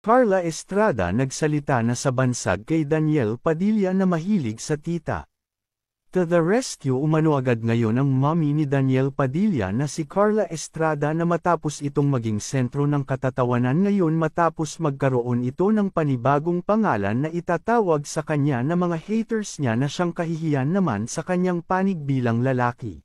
Carla Estrada nagsalita na sa bansag kay Daniel Padilla na mahilig sa tita. To the rescue umano agad ngayon ang mommy ni Daniel Padilla na si Carla Estrada na matapos itong maging sentro ng katatawanan ngayon matapos magkaroon ito ng panibagong pangalan na itatawag sa kanya na mga haters niya na siyang kahihiyan naman sa kanyang panig bilang lalaki.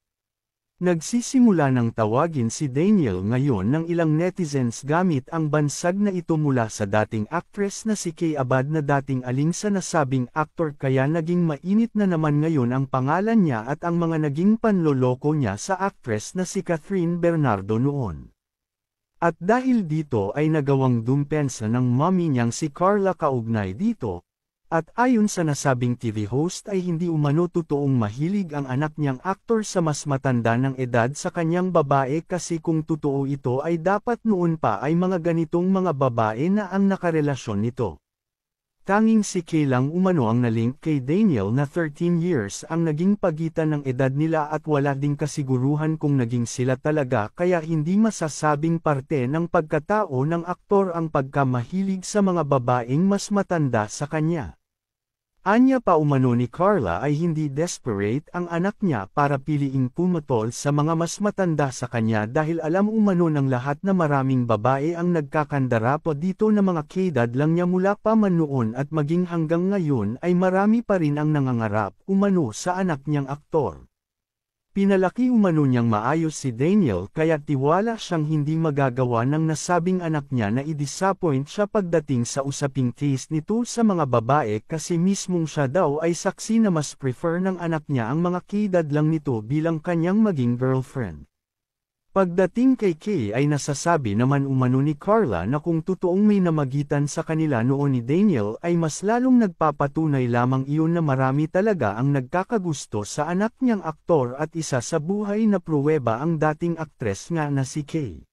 Nagsisimula ng tawagin si Daniel ngayon ng ilang netizens gamit ang bansag na ito mula sa dating actress na si Kay Abad na dating aling sa nasabing aktor kaya naging mainit na naman ngayon ang pangalan niya at ang mga naging panloloko niya sa actress na si Catherine Bernardo noon. At dahil dito ay nagawang dumpensa ng mommy niyang si Carla kaugnay dito, at ayon sa nasabing TV host ay hindi umano totoong mahilig ang anak niyang aktor sa mas matanda ng edad sa kanyang babae kasi kung totoo ito ay dapat noon pa ay mga ganitong mga babae na ang nakarelasyon nito. Tanging si Kay lang umano ang nalink kay Daniel na 13 years ang naging pagitan ng edad nila at wala ding kasiguruhan kung naging sila talaga kaya hindi masasabing parte ng pagkatao ng aktor ang pagkamahilig sa mga babaeng mas matanda sa kanya. Anya pa umano ni Carla ay hindi desperate ang anak niya para piliing pumatol sa mga mas matanda sa kanya dahil alam umano ng lahat na maraming babae ang nagkakandara po dito na mga kedad lang niya mula pa man noon at maging hanggang ngayon ay marami pa rin ang nangangarap umano sa anak niyang aktor. Pinalaki umano niyang maayos si Daniel kaya tiwala siyang hindi magagawa ng nasabing anak niya na i-disappoint siya pagdating sa usaping taste nito sa mga babae kasi mismong siya daw ay saksi na mas prefer ng anak niya ang mga kidad lang nito bilang kanyang maging girlfriend. Pagdating kay Kay ay nasasabi naman umano ni Carla na kung totoong may namagitan sa kanila noon ni Daniel ay mas lalong nagpapatunay lamang iyon na marami talaga ang nagkakagusto sa anak niyang aktor at isa sa buhay na pruweba ang dating aktres nga na si Kay.